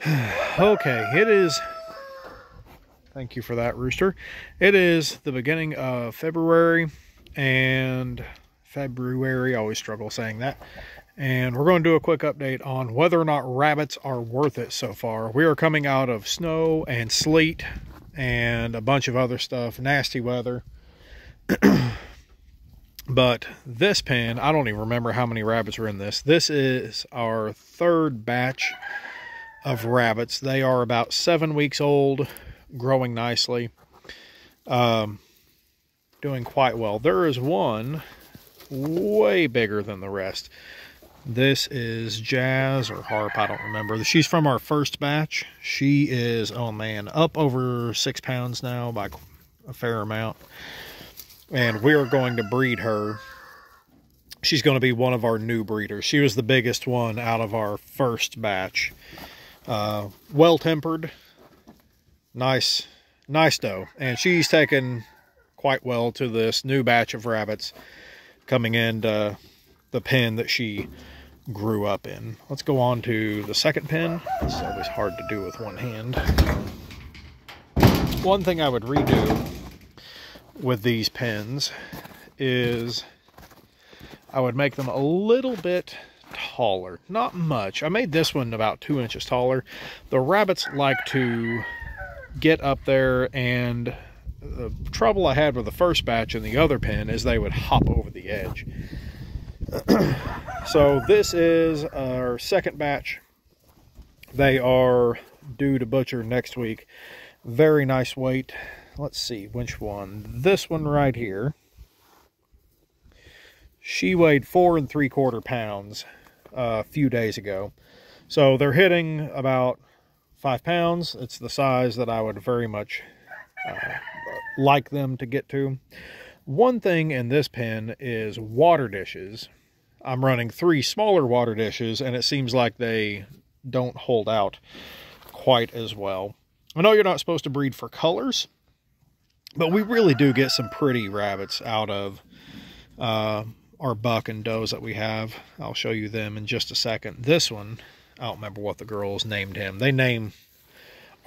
okay, it is. Thank you for that, Rooster. It is the beginning of February, and February, I always struggle saying that. And we're going to do a quick update on whether or not rabbits are worth it so far. We are coming out of snow and sleet and a bunch of other stuff, nasty weather. but this pen, I don't even remember how many rabbits are in this. This is our third batch of rabbits. They are about seven weeks old, growing nicely, um, doing quite well. There is one way bigger than the rest. This is Jazz or Harp, I don't remember. She's from our first batch. She is, oh man, up over six pounds now by a fair amount. And we're going to breed her. She's going to be one of our new breeders. She was the biggest one out of our first batch. Uh, well-tempered, nice, nice doe. And she's taken quite well to this new batch of rabbits coming into the pen that she grew up in. Let's go on to the second pen. It's always hard to do with one hand. One thing I would redo with these pens is I would make them a little bit taller. Not much. I made this one about two inches taller. The rabbits like to get up there and the trouble I had with the first batch in the other pen is they would hop over the edge. so this is our second batch. They are due to butcher next week. Very nice weight. Let's see which one. This one right here. She weighed four and three quarter pounds a few days ago. So they're hitting about five pounds. It's the size that I would very much uh, like them to get to. One thing in this pen is water dishes. I'm running three smaller water dishes and it seems like they don't hold out quite as well. I know you're not supposed to breed for colors, but we really do get some pretty rabbits out of uh, our buck and does that we have. I'll show you them in just a second. This one, I don't remember what the girls named him. They name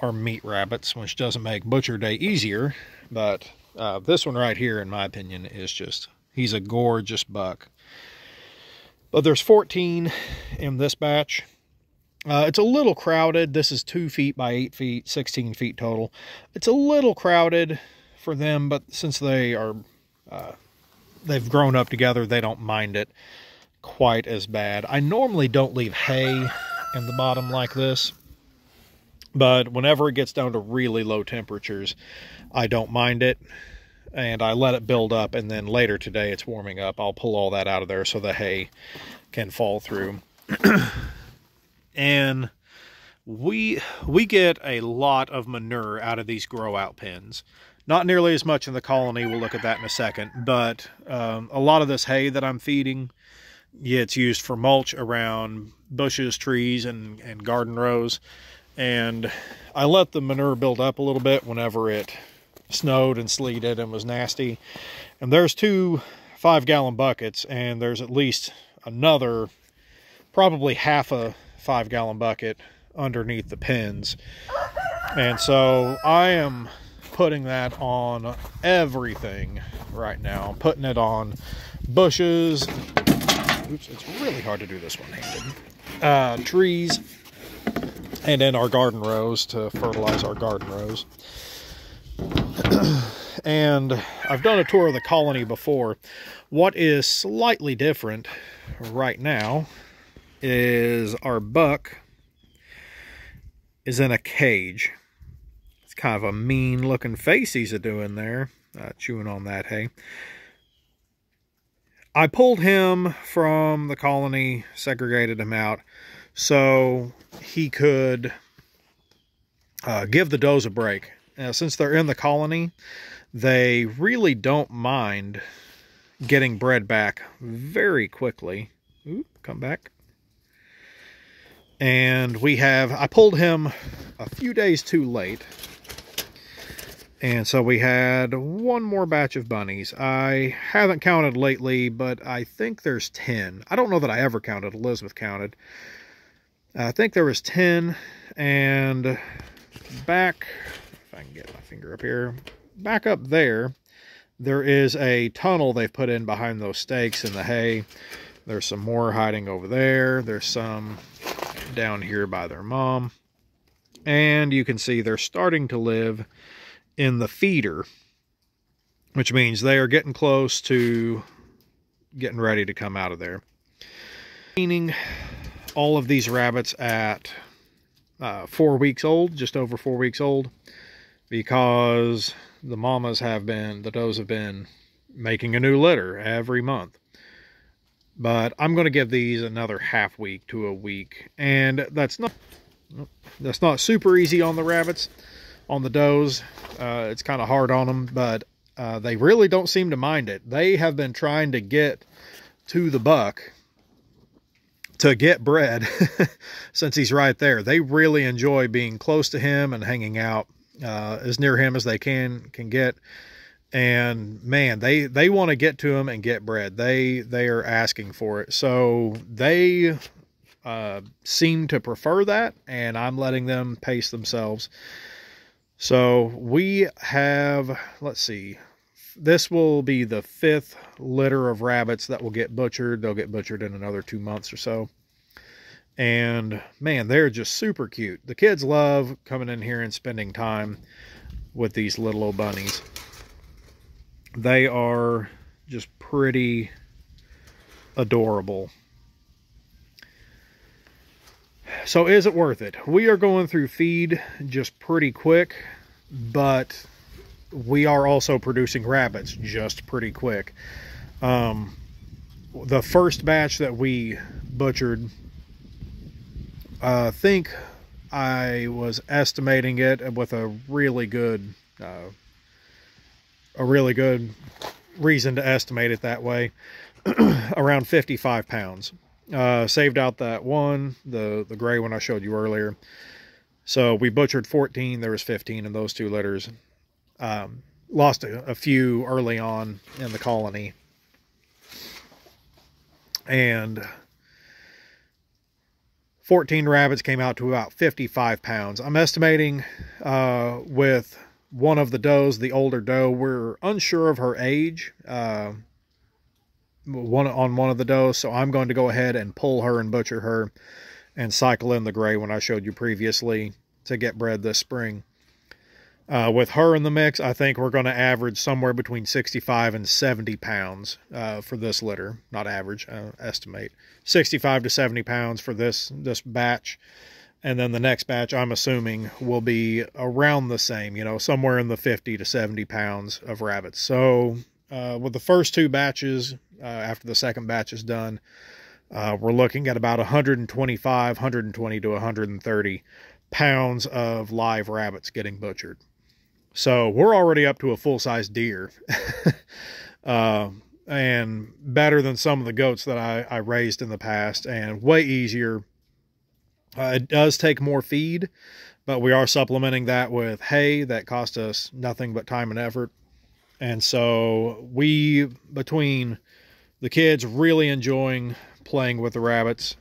our meat rabbits, which doesn't make butcher day easier. But uh, this one right here, in my opinion, is just, he's a gorgeous buck. But there's 14 in this batch. Uh, it's a little crowded. This is 2 feet by 8 feet, 16 feet total. It's a little crowded for them, but since they are uh, they've grown up together, they don't mind it quite as bad. I normally don't leave hay in the bottom like this, but whenever it gets down to really low temperatures, I don't mind it. And I let it build up, and then later today it's warming up. I'll pull all that out of there so the hay can fall through. and we we get a lot of manure out of these grow out pens. Not nearly as much in the colony. We'll look at that in a second. But um, a lot of this hay that I'm feeding yeah, it's used for mulch around bushes, trees, and, and garden rows. And I let the manure build up a little bit whenever it snowed and sleeted and was nasty. And there's two five gallon buckets and there's at least another, probably half a five gallon bucket underneath the pens. And so I am putting that on everything right now. I'm putting it on bushes. Oops, it's really hard to do this one-handed. Uh, trees, and then our garden rows to fertilize our garden rows. and I've done a tour of the colony before. What is slightly different right now is our buck is in a cage kind of a mean looking face he's a doing there, uh, chewing on that hay. I pulled him from the colony, segregated him out, so he could uh, give the does a break. Now, since they're in the colony, they really don't mind getting bred back very quickly. Ooh, come back. And we have, I pulled him a few days too late. And so we had one more batch of bunnies. I haven't counted lately, but I think there's 10. I don't know that I ever counted. Elizabeth counted. I think there was 10, And back, if I can get my finger up here, back up there, there is a tunnel they've put in behind those stakes in the hay. There's some more hiding over there. There's some down here by their mom. And you can see they're starting to live in the feeder, which means they are getting close to getting ready to come out of there. Meaning all of these rabbits at uh, four weeks old, just over four weeks old, because the mamas have been, the does have been making a new litter every month. But I'm going to give these another half week to a week. And that's not, that's not super easy on the rabbits. On the does, uh, it's kind of hard on them, but uh, they really don't seem to mind it. They have been trying to get to the buck to get bred since he's right there. They really enjoy being close to him and hanging out uh, as near him as they can can get. And man, they they want to get to him and get bred. They they are asking for it. So they uh, seem to prefer that, and I'm letting them pace themselves. So we have, let's see, this will be the fifth litter of rabbits that will get butchered. They'll get butchered in another two months or so. And man, they're just super cute. The kids love coming in here and spending time with these little old bunnies. They are just pretty adorable. So is it worth it? We are going through feed just pretty quick, but we are also producing rabbits just pretty quick. Um, the first batch that we butchered I think I was estimating it with a really good, uh, a really good reason to estimate it that way, around 55 pounds. Uh, saved out that one, the, the gray one I showed you earlier. So we butchered 14, there was 15 in those two litters. Um, lost a, a few early on in the colony. And 14 rabbits came out to about 55 pounds. I'm estimating uh, with one of the does, the older doe, we're unsure of her age uh, one on one of the does, so I'm going to go ahead and pull her and butcher her and cycle in the gray one I showed you previously to get bred this spring. Uh, with her in the mix, I think we're going to average somewhere between 65 and 70 pounds uh, for this litter. Not average, uh, estimate. 65 to 70 pounds for this, this batch. And then the next batch, I'm assuming, will be around the same, you know, somewhere in the 50 to 70 pounds of rabbits. So uh, with the first two batches, uh, after the second batch is done, uh, we're looking at about 125, 120 to 130 pounds of live rabbits getting butchered. So we're already up to a full size deer. uh, and better than some of the goats that I, I raised in the past and way easier. Uh, it does take more feed, but we are supplementing that with hay that cost us nothing but time and effort. And so we, between the kids really enjoying playing with the rabbits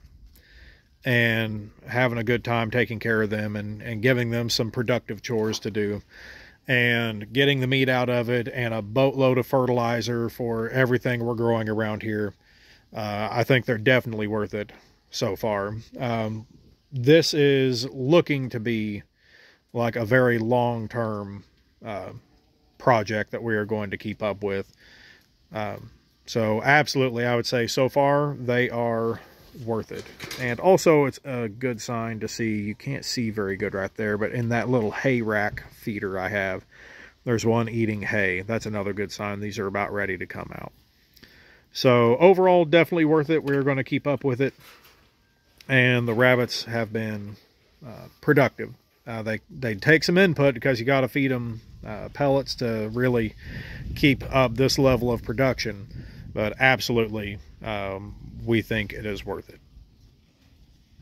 and having a good time taking care of them and, and giving them some productive chores to do, and getting the meat out of it and a boatload of fertilizer for everything we're growing around here. Uh, I think they're definitely worth it so far. Um, this is looking to be like a very long-term uh, project that we are going to keep up with. Um, so absolutely, I would say so far they are worth it. And also it's a good sign to see, you can't see very good right there, but in that little hay rack feeder I have, there's one eating hay. That's another good sign. These are about ready to come out. So overall, definitely worth it. We're going to keep up with it. And the rabbits have been uh, productive. Uh, they, they take some input because you got to feed them uh, pellets to really keep up this level of production. But absolutely, um, we think it is worth it.